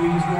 You